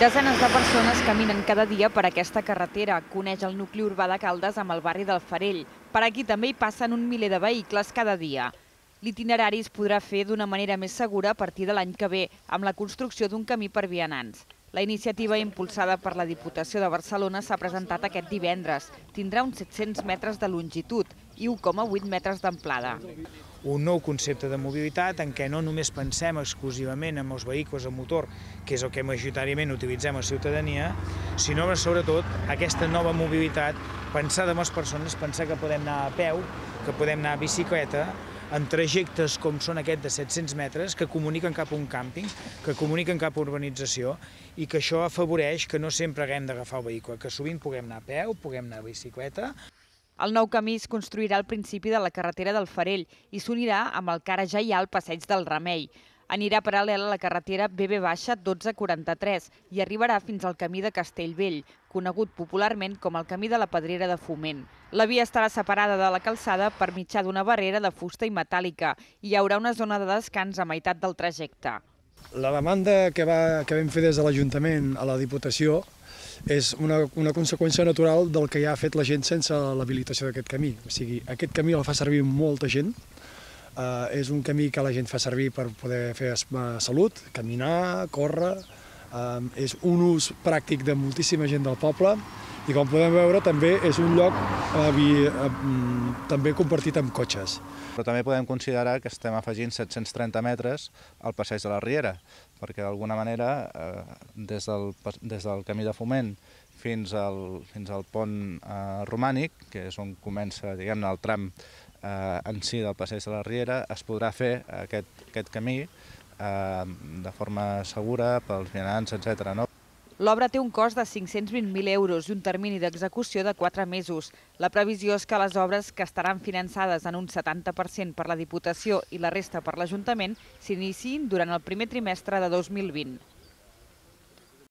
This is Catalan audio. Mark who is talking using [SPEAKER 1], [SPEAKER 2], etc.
[SPEAKER 1] Desenes de persones caminen cada dia per aquesta carretera. Coneix el nucli urbà de Caldes amb el barri del Farell. Per aquí també hi passen un miler de vehicles cada dia. L'itinerari es podrà fer d'una manera més segura a partir de l'any que ve, amb la construcció d'un camí per vianants. La iniciativa impulsada per la Diputació de Barcelona s'ha presentat aquest divendres. Tindrà uns 700 metres de longitud i 1,8 metres d'amplada.
[SPEAKER 2] Un nou concepte de mobilitat en què no només pensem exclusivament en els vehicles a motor, que és el que majoritàriament utilitzem a ciutadania, sinó sobretot aquesta nova mobilitat, pensar en les persones, pensar que podem anar a peu, que podem anar a bicicleta, en trajectes com són aquest de 700 metres que comuniquen cap a un càmping, que comuniquen cap a urbanització i que això afavoreix que no sempre haguem d'agafar el vehicle, que sovint puguem anar a peu, puguem anar a bicicleta,
[SPEAKER 1] el nou camí es construirà al principi de la carretera del Farell i s'unirà amb el que ara ja hi ha al passeig del Remei. Anirà paral·lel a la carretera BB 1243 i arribarà fins al camí de Castellvell, conegut popularment com el camí de la Pedrera de Foment. La via estarà separada de la calçada per mitjà d'una barrera de fusta i metàl·lica i hi haurà una zona de descans a meitat del trajecte.
[SPEAKER 3] La demanda que, va, que vam fer des de l'Ajuntament a la Diputació és una, una conseqüència natural del que ja ha fet la gent sense l'habilitació d'aquest camí. O sigui, aquest camí el fa servir molta gent, uh, és un camí que la gent fa servir per poder fer salut, caminar, córrer, uh, és un ús pràctic de moltíssima gent del poble, i com podem veure també és un lloc eh, eh, també compartit amb cotxes.
[SPEAKER 4] Però també podem considerar que estem afegint 730 metres al passeig de la Riera, perquè d'alguna manera eh, des, del, des del camí de foment fins al, fins al pont eh, romànic, que és on comença diguem el tram eh, en si del passeig de la Riera, es podrà fer aquest, aquest camí eh, de forma segura pels vianants, etc. No?
[SPEAKER 1] L'obra té un cost de 520.000 euros i un termini d'execució de 4 mesos. La previsió és que les obres, que estaran finançades en un 70% per la Diputació i la resta per l'Ajuntament, s'iniciïn durant el primer trimestre de 2020.